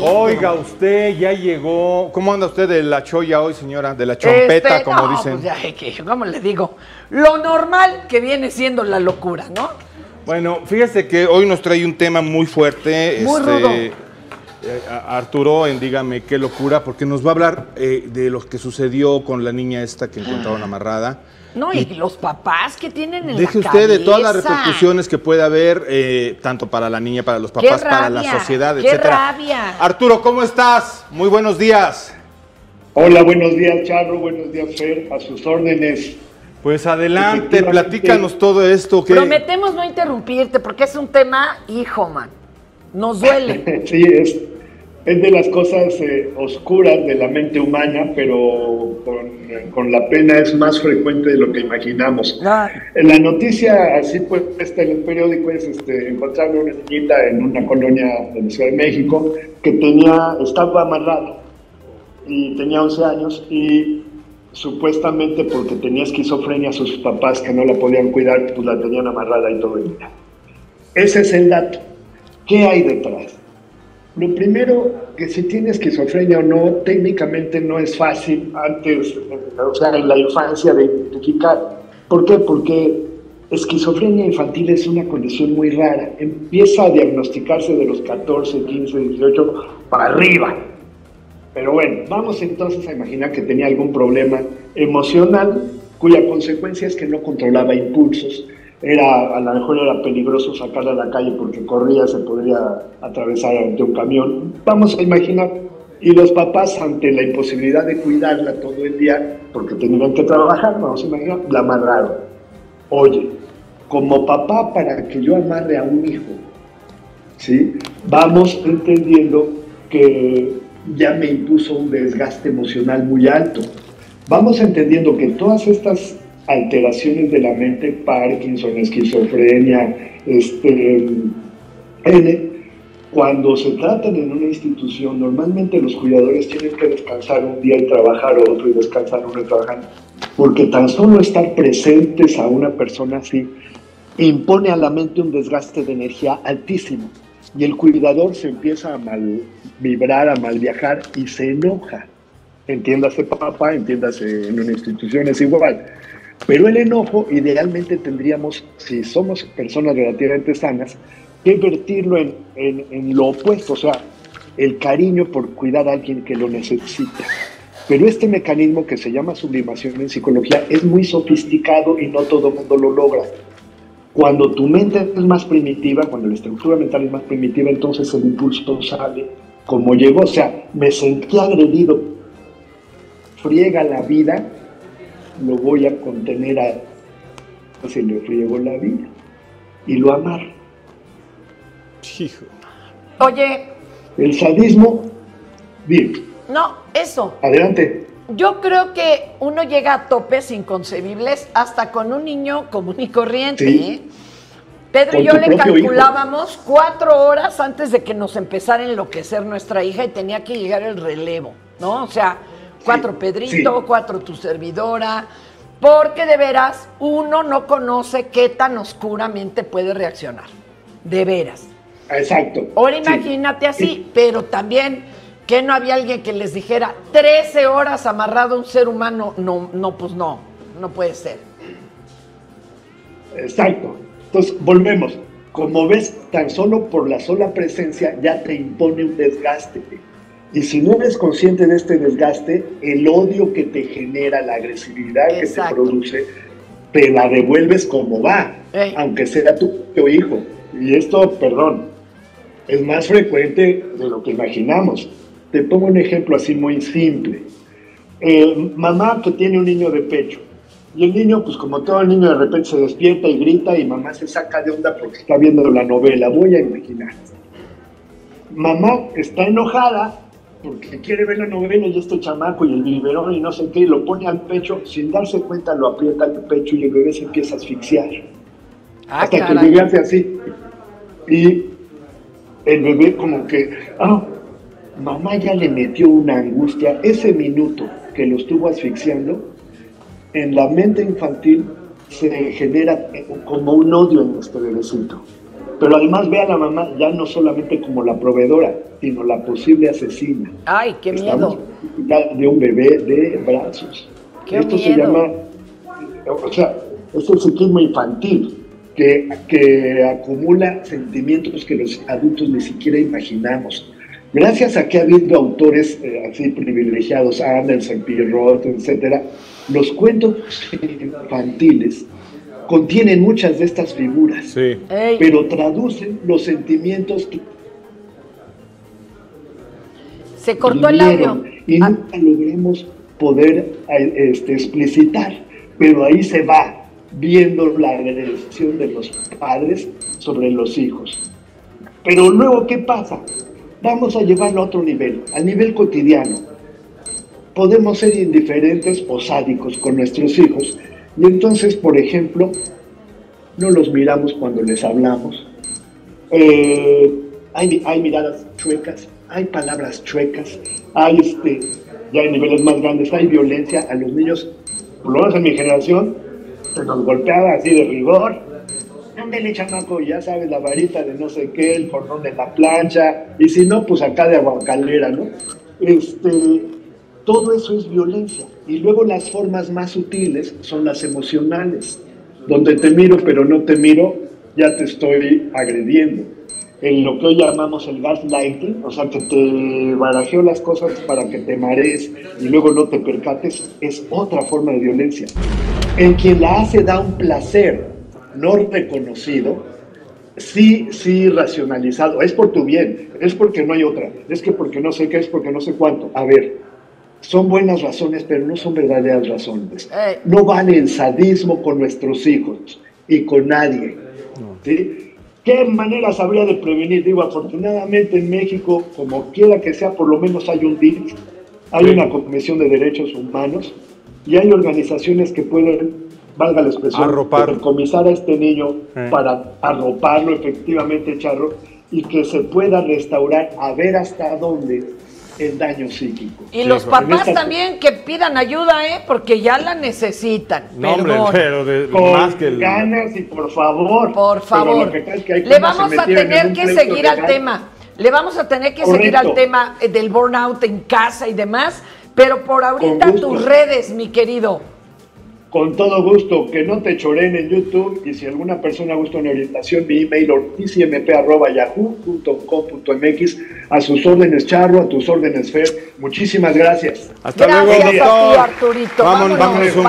Oiga, usted ya llegó. ¿Cómo anda usted de la choya hoy, señora? De la chompeta, Este, como no, dicen. pues que, ¿Cómo le digo? Lo normal que viene siendo la locura, ¿no? Bueno, fíjese que hoy nos trae un tema muy fuerte. Muy este, rudo. Eh, a- Arturo, en Dígame qué locura, porque nos va a hablar eh, de lo que sucedió con la niña esta que encontraron amarrada. No, y, los papás que tienen en Deje la usted de todas las repercusiones que puede haber, eh, tanto para la niña, para los ¡Qué papás, para la sociedad, ¡Qué etcétera. rabia! Arturo, ¿cómo estás? Muy buenos días. Hola, buenos días, Charro. Buenos días, Fer. A sus órdenes. Pues adelante, platícanos todo esto. que Prometemos no interrumpirte porque es un tema, hijo, man. Nos duele. Sí, es, es de las cosas eh, oscuras de la mente humana, pero con, con la pena es más frecuente de lo que imaginamos. En la noticia, así pues, está en el periódico, es este, encontraron una niñita en una colonia de la Ciudad de México que tenía, estaba amarrada y tenía 11 años y supuestamente porque tenía esquizofrenia sus papás que no la podían cuidar, pues la tenían amarrada y todo el día. Ese es el dato. ¿Qué hay detrás? Lo primero, que si tiene esquizofrenia o no, técnicamente no es fácil antes, o sea, en la infancia de identificar. ¿Por qué? Porque esquizofrenia infantil es una condición muy rara. Empieza a diagnosticarse de los 14, 15, 18 para arriba. Pero bueno, vamos entonces a imaginar que tenía algún problema emocional cuya consecuencia es que no controlaba impulsos. Era, a lo mejor era peligroso sacarla a la calle porque corría, se podría atravesar ante un camión. Vamos a imaginar. Y los papás, ante la imposibilidad de cuidarla todo el día, porque tenían que trabajar, vamos a imaginar, la amarraron. Oye, como papá, para que yo amarre a un hijo, ¿sí? Vamos entendiendo que ya me impuso un desgaste emocional muy alto. Vamos entendiendo que todas estas alteraciones de la mente, Parkinson, esquizofrenia, este, N, cuando se tratan en una institución, normalmente los cuidadores tienen que descansar un día y trabajar otro y descansar uno y trabajar, porque tan solo estar presentes a una persona así impone a la mente un desgaste de energía altísimo y el cuidador se empieza a mal vibrar, a mal viajar y se enoja. Entiéndase papá, entiéndase en una institución es igual. Pero el enojo idealmente tendríamos, si somos personas relativamente sanas, que vertirlo en, en, en lo opuesto, o sea, el cariño por cuidar a alguien que lo necesita. Pero este mecanismo que se llama sublimación en psicología es muy sofisticado y no todo el mundo lo logra. Cuando tu mente es más primitiva, cuando la estructura mental es más primitiva, entonces el impulso sale como llegó. O sea, me sentí agredido, friega la vida, lo voy a contener a... Se le friegó la vida y lo amarro. Hijo. Oye, El sadismo, bien, no, eso. adelante. Yo creo que uno llega a topes inconcebibles hasta con un niño común y corriente. Sí. ¿eh? Pedro Con y yo le hijo. calculábamos cuatro horas antes de que nos empezara a enloquecer nuestra hija y tenía que llegar el relevo, ¿no? O sea, cuatro Pedrito, sí. cuatro tu servidora, porque de veras uno no conoce qué tan oscuramente puede reaccionar. De veras. Exacto. Ahora Sí. imagínate así, pero también que no había alguien que les dijera 13 horas amarrado a un ser humano. No, no, pues no, no puede ser. Exacto. Entonces, volvemos. Como ves, tan solo por la sola presencia ya te impone un desgaste. Y si no eres consciente de este desgaste, el odio que te genera, la agresividad que te produce, te la devuelves como va, Ey. aunque sea tu hijo. Y esto, perdón, es más frecuente de lo que imaginamos. Te pongo un ejemplo así muy simple. Eh, mamá que tiene un niño de pecho. Y el niño, pues como todo el niño de repente se despierta y grita y mamá se saca de onda porque está viendo la novela. Voy a imaginar. Mamá está enojada porque quiere ver la novela y este chamaco y el biberón y no sé qué, y lo pone al pecho, sin darse cuenta lo aprieta al pecho y el bebé se empieza a asfixiar Ah, hasta que el bebé hace así. Y el bebé como que, ah, mamá ya le metió una angustia. Ese minuto que lo estuvo asfixiando, en la mente infantil se genera como un odio en este bebecito. Pero además ve a la mamá ya no solamente como la proveedora, sino la posible asesina. Ay, qué Estamos miedo. de un bebé de brazos. Qué Esto se miedo. llama, o sea, es el psiquismo infantil que, que acumula sentimientos que los adultos ni siquiera imaginamos. Gracias a que ha habido autores eh, así privilegiados, Anderson, Pirrot, etcétera, los cuentos infantiles contienen muchas de estas figuras, Sí. Pero traducen los sentimientos que se cortó el audio. y Ah, nunca logremos poder eh, este, explicitar, pero ahí se va viendo la agresión de los padres sobre los hijos. Pero luego, ¿qué pasa? Vamos a llevarlo a otro nivel, al nivel cotidiano. Podemos ser indiferentes o sádicos con nuestros hijos y entonces, por ejemplo, no los miramos cuando les hablamos. Eh, hay, hay miradas chuecas, hay palabras chuecas, hay este, ya en niveles más grandes, hay violencia a los niños. Por lo menos en mi generación, se nos golpeaba así de rigor. Ándale, chamaco, ya sabes, la varita de no sé qué, el cordón de la plancha, y si no, pues acá de aguacalera, ¿no? Este, todo eso es violencia. Y luego las formas más sutiles son las emocionales, donde te miro pero no te miro, ya te estoy agrediendo. En lo que hoy llamamos el gaslighting, o sea, que te barajeo las cosas para que te marees y luego no te percates, es otra forma de violencia. En quien la hace da un placer no reconocido, sí, sí racionalizado. Es por tu bien, es porque no hay otra, es que porque no sé qué, es porque no sé cuánto. A ver, son buenas razones, pero no son verdaderas razones. Eh. No vale el sadismo con nuestros hijos y con nadie. ¿sí? ¿Qué maneras habría de prevenir? Digo, afortunadamente en México, como quiera que sea, por lo menos hay un DIC, hay una Comisión de Derechos Humanos y hay organizaciones que pueden, valga la expresión, Arropar. decomisar a este niño Eh. para arroparlo efectivamente, Charro, y que se pueda restaurar a ver hasta dónde el daño psíquico. Y Sí, los papás esta- también que pidan ayuda, ¿eh? Porque ya la necesitan. No, hombre, pero de- Con más que el... ganas y por favor. Por favor. que Le vamos a tener que seguir al tema. Le vamos a tener que seguir al tema eh, del burnout en casa y demás. Pero por ahorita tus redes, mi querido. Con todo gusto, que no te choren en YouTube y si alguna persona gusta una orientación, mi email ortizimp.yahoo.com.mx a sus órdenes, Charro, a tus órdenes, Fer. Muchísimas gracias. Hasta Gracias luego, a ti. Arturito. Vámonos, Vámonos. vámonos un